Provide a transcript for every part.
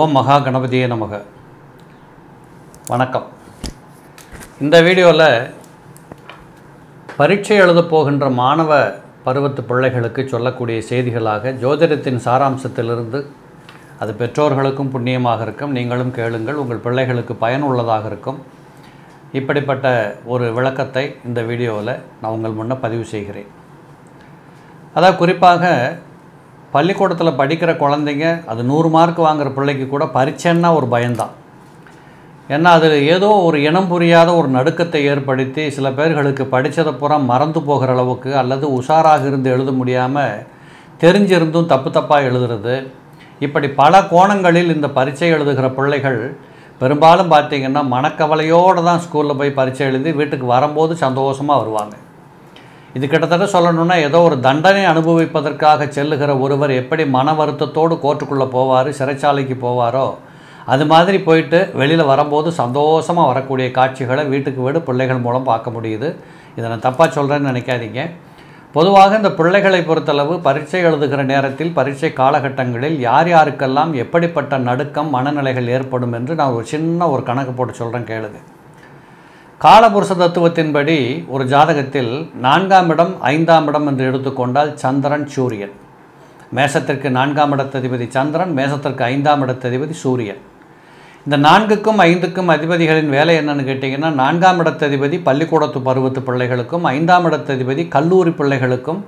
ஓம் மகா கணபதியே நமக. வணக்கம். இந்த வீடியோவில் பரீட்சை எழுதப் போகின்ற மாணவ பருவத்து பிள்ளைகளுக்கு சொல்லக்கூடிய செய்திகளாக ஜோதிடத்தின் சாராம்சத்திலிருந்து அது பெற்றோர்களுக்கும் புண்ணியமாக இருக்கும். நீங்களும் கேளுங்கள். உங்கள் பிள்ளைகளுக்கு பயனுள்ளதாக இருக்கும். இப்படிப்பட்ட ஒரு விளக்கத்தை இந்த வீடியோவில் நான் உங்கள் முன்னே பதிவு செய்கிறேன். அதாவது குறிப்பாக பள்ளிக்கூடத்தில் படிக்கிற குழந்தைங்க அது நூறு மார்க் வாங்குற பிள்ளைக்கு கூட பரீட்சைன்னா ஒரு பயம்தான். ஏன்னா அது ஏதோ ஒரு இனம் புரியாத ஒரு நடுக்கத்தை ஏற்படுத்தி சில பேர்களுக்கு படித்ததை பூரா மறந்து போகிற அளவுக்கு அல்லது உஷாராக இருந்து எழுத முடியாமல் தெரிஞ்சிருந்தும் தப்பு தப்பாக எழுதுறது. இப்படி பல கோணங்களில் இந்த பரீட்சை எழுதுகிற பிள்ளைகள் பெரும்பாலும் பார்த்திங்கன்னா மனக்கவலையோடு தான் ஸ்கூலில் போய் பரீட்சை எழுதி வீட்டுக்கு வரும்போது சந்தோஷமாக வருவாங்க. இது கிட்டத்தட்ட சொல்லணும்னா ஏதோ ஒரு தண்டனை அனுபவிப்பதற்காக செல்லுகிற ஒருவர் எப்படி மன வருத்தத்தோடு கோர்ட்டுக்குள்ளே போவார் சிறைச்சாலைக்கு போவாரோ அது மாதிரி போயிட்டு வெளியில் வரும்போது சந்தோஷமாக வரக்கூடிய காட்சிகளை வீட்டுக்கு வீடு பிள்ளைகள் மூலம் பார்க்க முடியுது. இதை நான் தப்பாக சொல்கிறேன்னு நினைக்காதீங்க. பொதுவாக இந்த பிள்ளைகளை பொறுத்தளவு பரீட்சை எழுதுகிற நேரத்தில் பரீட்சை காலகட்டங்களில் யார் யாருக்கெல்லாம் எப்படிப்பட்ட நடுக்கம் மனநிலைகள் ஏற்படும் என்று நான் ஒரு சின்ன ஒரு கணக்கு போட்டு சொல்கிறேன் கேளுங்க. காலபுருஷ தத்துவத்தின்படி ஒரு ஜாதகத்தில் நான்காம் இடம் ஐந்தாம் இடம் என்று எடுத்துக்கொண்டால் சந்திரன் சூரியன். மேசத்திற்கு நான்காம் இடத்ததிபதி சந்திரன் மேசத்திற்கு ஐந்தாம் இடத்ததிபதி சூரியன். இந்த நான்குக்கும் ஐந்துக்கும் அதிபதிகளின் வேலை என்னன்னு கேட்டிங்கன்னா நான்காம் இடத்ததிபதி பள்ளிக்கூடத்து பருவத்து பிள்ளைகளுக்கும் ஐந்தாம் இடத்ததிபதி கல்லூரி பிள்ளைகளுக்கும்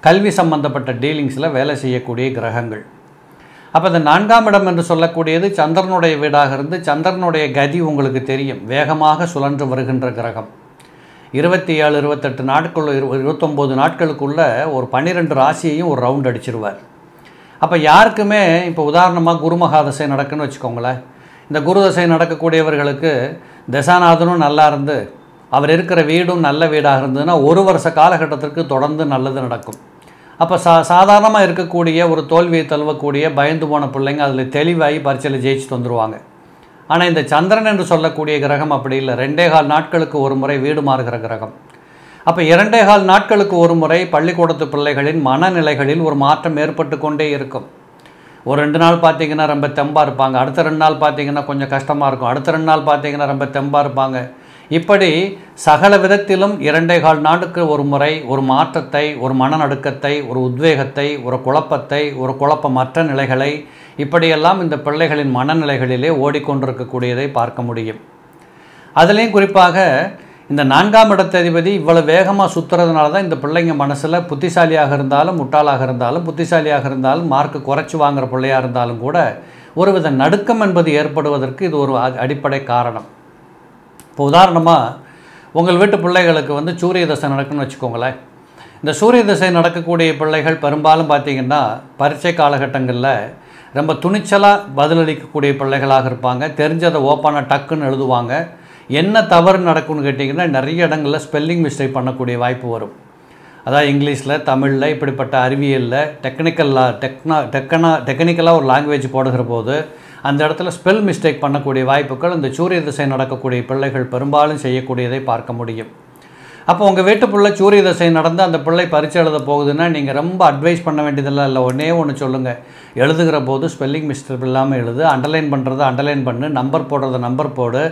கல்வி சம்பந்தப்பட்ட டீலிங்ஸில் வேலை செய்யக்கூடிய கிரகங்கள். அப்போ இந்த நான்காம் இடம் என்று சொல்லக்கூடியது சந்திரனுடைய வீடாக இருந்து சந்திரனுடைய கதி உங்களுக்கு தெரியும். வேகமாக சுழன்று வருகின்ற கிரகம். இருபத்தி ஏழு இருபத்தெட்டு நாட்கள் இருபத்தொம்போது நாட்களுக்குள்ள ஒரு பன்னிரெண்டு ராசியையும் ஒரு ரவுண்ட் அடிச்சிருவார். அப்போ யாருக்குமே இப்போ உதாரணமாக குருமகாதசை நடக்குன்னு வச்சுக்கோங்களேன். இந்த குருதசை நடக்கக்கூடியவர்களுக்கு தசாநாதனும் நல்லா இருந்து அவர் இருக்கிற வீடும் நல்ல வீடாக இருந்ததுன்னா ஒரு வருஷ காலகட்டத்திற்கு தொடர்ந்து நல்லது நடக்கும். அப்போ சா சாதாரணமாக இருக்கக்கூடிய ஒரு தோல்வியை தழுவக்கூடிய பயந்து போன பிள்ளைங்க அதில் தெளிவாகி பரீட்சையில் ஜெயிச்சு வந்துடுவாங்க ஆனால் இந்த சந்திரன் என்று சொல்லக்கூடிய கிரகம் அப்படி இல்லை. ரெண்டே கால் நாட்களுக்கு ஒரு முறை வீடு மாறுகிற கிரகம். அப்போ இரண்டே கால் நாட்களுக்கு ஒரு முறை பள்ளிக்கூடத்து பிள்ளைகளின் மனநிலைகளில் ஒரு மாற்றம் ஏற்பட்டு கொண்டே இருக்கும். ஒரு ரெண்டு நாள் பார்த்தீங்கன்னா ரொம்ப தெம்பாக இருப்பாங்க. அடுத்த ரெண்டு நாள் பார்த்தீங்கன்னா கொஞ்சம் கஷ்டமாக இருக்கும். அடுத்த ரெண்டு நாள் பார்த்தீங்கன்னா ரொம்ப தெம்பாக இருப்பாங்க. இப்படி சகல விதத்திலும் இரண்டே கால் நாளுக்கு ஒரு முறை ஒரு மாற்றத்தை ஒரு மனநடுக்கத்தை ஒரு உத்வேகத்தை ஒரு குழப்பத்தை ஒரு குழப்பமற்ற நிலைகளை இப்படியெல்லாம் இந்த பிள்ளைகளின் மனநிலைகளிலே ஓடிக்கொண்டிருக்கக்கூடியதை பார்க்க முடியும். அதுலேயும் குறிப்பாக இந்த நான்காம் இடத்ததிபதி இவ்வளோ வேகமாக சுற்றுறதுனால தான் இந்த பிள்ளைங்க மனசில் புத்திசாலியாக இருந்தாலும் முட்டாளாக இருந்தாலும் புத்திசாலியாக இருந்தாலும் மார்க்கு குறைச்சி வாங்குகிற பிள்ளையாக இருந்தாலும் கூட ஒருவித நடுக்கம் என்பது ஏற்படுவதற்கு இது ஒரு அடிப்படை காரணம். இப்போ உதாரணமாக உங்கள் வீட்டு பிள்ளைகளுக்கு வந்து சூரிய தசை நடக்குன்னு வச்சுக்கோங்களேன். இந்த சூரிய தசை நடக்கக்கூடிய பிள்ளைகள் பெரும்பாலும் பார்த்திங்கன்னா பரீட்சை காலகட்டங்களில் ரொம்ப துணிச்சலாக பதிலளிக்கக்கூடிய பிள்ளைகளாக இருப்பாங்க. தெரிஞ்சதை ஓப்பான டக்குன்னு எழுதுவாங்க. என்ன தவறு நடக்கும்னு கேட்டிங்கன்னா நிறைய இடங்களில் ஸ்பெல்லிங் மிஸ்டேக் பண்ணக்கூடிய வாய்ப்பு வரும். அதாவது இங்கிலீஷில் தமிழில் இப்படிப்பட்ட அறிவியலில் டெக்னிக்கலாக டெக்னா டெக்கனா டெக்னிக்கலாக ஒரு லாங்குவேஜ் போடுகிற போது அந்த இடத்துல ஸ்பெல் மிஸ்டேக் பண்ணக்கூடிய வாய்ப்புகள் இந்த சூரிய திசை நடக்கக்கூடிய பிள்ளைகள் பெரும்பாலும் செய்யக்கூடியதை பார்க்க முடியும். அப்போ உங்கள் வீட்டு பிள்ளை சூரிய தசை நடந்து அந்த பிள்ளை பரிச்சை எழுத போகுதுன்னா நீங்கள் ரொம்ப அட்வைஸ் பண்ண வேண்டியதெல்லாம் இல்லை. ஒன்றே ஒன்று சொல்லுங்கள் எழுதுகிற போது ஸ்பெல்லிங் மிஸ்டேக் இல்லாமல் எழுது அண்டர்லைன் பண்ணுறதை அண்டர்லைன் பண்ணு நம்பர் போடுறத நம்பர் போடு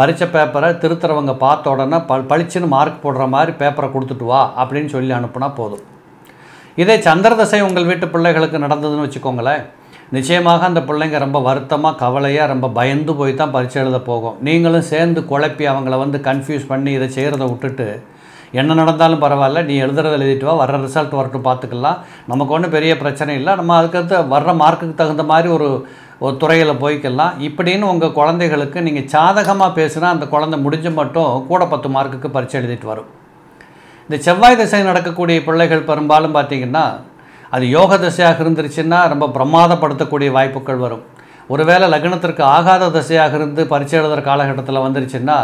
பரிச்சை பேப்பரை திருத்துறவங்க பார்த்த உடனே ப பளிச்சுன்னு மார்க் போடுற மாதிரி பேப்பரை கொடுத்துட்டு வா அப்படின்னு சொல்லி அனுப்புனா போதும். இதே சந்திர தசை உங்கள் வீட்டு பிள்ளைகளுக்கு நடந்ததுன்னு வச்சுக்கோங்களேன். நிச்சயமாக அந்த பிள்ளைங்க ரொம்ப வருத்தமாக கவலையாக ரொம்ப பயந்து போய் தான் பரிச்சை எழுத போகும். நீங்களும் சேர்ந்து குழப்பி அவங்கள வந்து கன்ஃபியூஸ் பண்ணி இதை செய்கிறத விட்டுட்டு என்ன நடந்தாலும் பரவாயில்ல நீ எழுதுறதை எழுதிட்டு வா வர்ற ரிசல்ட் வரட்டும் பார்த்துக்கலாம். நமக்கு ஒன்றும் பெரிய பிரச்சனை இல்லை. நம்ம அதுக்கடுத்து வர்ற மார்க்குக்கு தகுந்த மாதிரி ஒரு ஒரு துறையில் போய்க்கலாம். இப்படின்னு உங்கள் குழந்தைகளுக்கு நீங்கள் சாதகமாக பேசுனா அந்த குழந்தை முடிஞ்சு மட்டும் கூட பத்து மார்க்குக்கு பரிச்சை எழுதிட்டு வரும். இந்த செவ்வாய் திசை நடக்கக்கூடிய பிள்ளைகள் பெரும்பாலும் பார்த்திங்கன்னா அது யோக தசையாக இருந்துருச்சுன்னா ரொம்ப பிரமாதப்படுத்தக்கூடிய வாய்ப்புகள் வரும். ஒருவேளை லக்னத்திற்கு ஆகாத தசையாக இருந்து பரீட்சை எழுதுகிற காலகட்டத்தில் வந்துருச்சுன்னா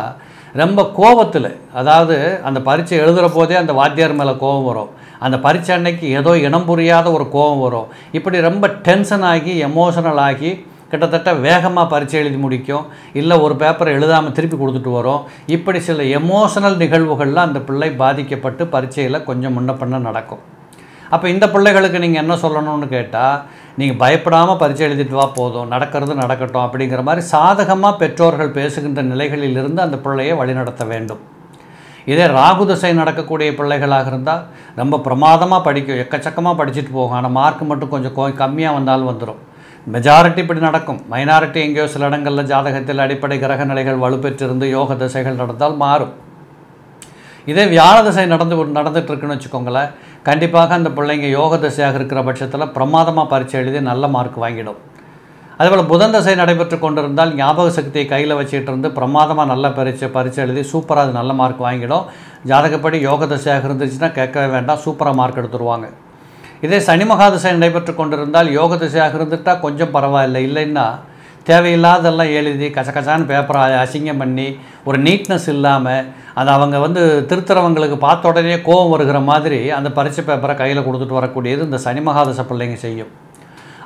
ரொம்ப கோபத்தில் அதாவது அந்த பரீட்சை எழுதுகிற போதே அந்த வாத்தியார் மேலே கோபம் வரும். அந்த பரீட்சை அன்னைக்கு ஏதோ இனம் புரியாத ஒரு கோபம் வரும். இப்படி ரொம்ப டென்ஷன் ஆகி எமோஷனல் ஆகி கிட்டத்தட்ட வேகமாக பரீட்சை எழுதி முடிக்கும். இல்லை ஒரு பேப்பரை எழுதாமல் திருப்பி கொடுத்துட்டு வரும். இப்படி சில எமோஷனல் நிகழ்வுகளில் அந்த பிள்ளை பாதிக்கப்பட்டு பரீட்சையில் கொஞ்சம் முன்ன பண்ண நடக்கும். அப்போ இந்த பிள்ளைகளுக்கு நீங்கள் என்ன சொல்லணும்னு கேட்டால் நீங்கள் பயப்படாமல் பரிச்சை எழுதிட்டு வா போதும் நடக்கிறது நடக்கட்டும் அப்படிங்கிற மாதிரி சாதகமாக பெற்றோர்கள் பேசுகின்ற நிலைகளிலிருந்து அந்த பிள்ளையை வழிநடத்த வேண்டும். இதே ராகு திசை நடக்கக்கூடிய பிள்ளைகளாக இருந்தால் ரொம்ப பிரமாதமாக படிக்கும் எக்கச்சக்கமாக படிச்சுட்டு போகும். ஆனால் மார்க் மட்டும் கொஞ்சம் கம்மியாக வந்தாலும் வந்துடும் மெஜாரிட்டி இப்படி நடக்கும். மைனாரிட்டி எங்கேயோ சில இடங்களில் ஜாதகத்தில் அடிப்படை கிரக நிலைகள் வலுப்பெற்றிருந்து யோக திசைகள் நடந்தால் மாறும். இதே வியாழ திசை நடந்து நடந்துட்டு இருக்குன்னு வச்சுக்கோங்களேன் கண்டிப்பாக அந்த பிள்ளைங்க யோக திசையாக இருக்கிற பட்சத்தில் பிரமாதமாக பரீட்சை எழுதி நல்ல மார்க் வாங்கிடும். அதேபோல் புதன் தசை நடைபெற்று கொண்டிருந்தால் ஞாபக சக்தியை கையில் வச்சுட்டு இருந்து பிரமாதமாக நல்ல பரீட்சை பரீட்சை எழுதி சூப்பராக அது நல்ல மார்க் வாங்கிடும். ஜாதகப்படி யோக தசையாக இருந்துச்சுன்னா கேட்கவே வேண்டாம் சூப்பராக மார்க் எடுத்துருவாங்க. இதே சனி மகாதசை நடைபெற்று கொண்டிருந்தால் யோக திசையாக இருந்துட்டால் கொஞ்சம் பரவாயில்லை. இல்லைன்னா தேவையில்லாதெல்லாம் எழுதி கசகசான்னு பேப்பரை அசிங்கம் பண்ணி ஒரு நீட்னஸ் இல்லாமல் அது அவங்க வந்து திருத்துறவங்களுக்கு பார்த்த உடனே கோபம் வருகிற மாதிரி அந்த பரிசு பேப்பரை கையில் கொடுத்துட்டு வரக்கூடியது இந்த சனி மகாதச பிள்ளைங்க செய்யும்.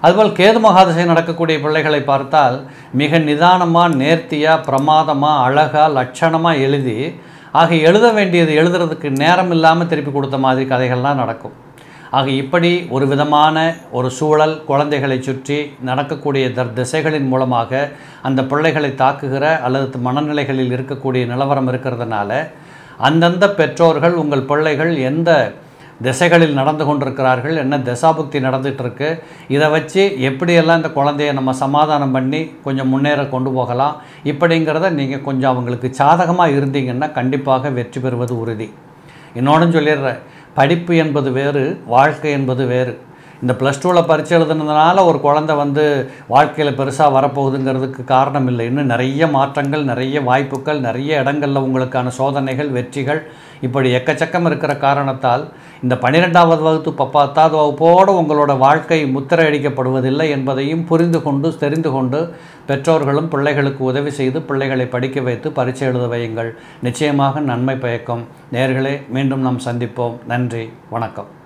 அதுபோல் கேது மகாதசை நடக்கக்கூடிய பிள்ளைகளை பார்த்தால் மிக நிதானமாக நேர்த்தியாக பிரமாதமாக அழகாக லட்சணமாக எழுதி ஆக எழுத வேண்டியது எழுதுறதுக்கு நேரம் இல்லாமல் திருப்பி கொடுத்த மாதிரி கதைகள்லாம் நடக்கும். ஆக இப்படி ஒரு விதமான ஒரு சூழல் குழந்தைகளை சுற்றி நடக்கக்கூடிய தர் திசைகளின் மூலமாக அந்த பிள்ளைகளை தாக்குகிற அல்லது மனநிலைகளில் இருக்கக்கூடிய நிலவரம் இருக்கிறதுனால அந்தந்த பெற்றோர்கள் உங்கள் பிள்ளைகள் எந்த திசைகளில் நடந்து கொண்டிருக்கிறார்கள் என்ன திசாபுக்தி நடந்துகிட்ருக்கு இதை வச்சு எப்படியெல்லாம் இந்த குழந்தைய நம்ம சமாதானம் பண்ணி கொஞ்சம் முன்னேற கொண்டு போகலாம் இப்படிங்கிறத நீங்கள் கொஞ்சம் அவங்களுக்கு சாதகமாக இருந்தீங்கன்னா கண்டிப்பாக வெற்றி பெறுவது உறுதி. இன்னொன்று சொல்லிடுறேன். படிப்பு என்பது வேறு வாழ்க்கை என்பது வேறு. இந்த ப்ளஸ் டூவில் பரீட்சை எழுதுனதுனால ஒரு குழந்தை வந்து வாழ்க்கையில் பெருசாக வரப்போகுதுங்கிறதுக்கு காரணம் இல்லை. இன்னும் நிறைய மாற்றங்கள் நிறைய வாய்ப்புகள் நிறைய இடங்களில் உங்களுக்கான சோதனைகள் வெற்றிகள் இப்படி எக்கச்சக்கம் இருக்கிற காரணத்தால் இந்த பன்னிரெண்டாவது வகுப்பு ப- பத்தாவது வகுப்போடு உங்களோட வாழ்க்கை முத்திரை அடிக்கப்படுவதில்லை என்பதையும் புரிந்து கொண்டு தெரிந்து கொண்டு பெற்றோர்களும் பிள்ளைகளுக்கு உதவி செய்து பிள்ளைகளை படிக்க வைத்து பரிச்சை எழுத வையுங்கள். நிச்சயமாக நன்மை பயக்கும். நேர்களே மீண்டும் நாம் சந்திப்போம். நன்றி. வணக்கம்.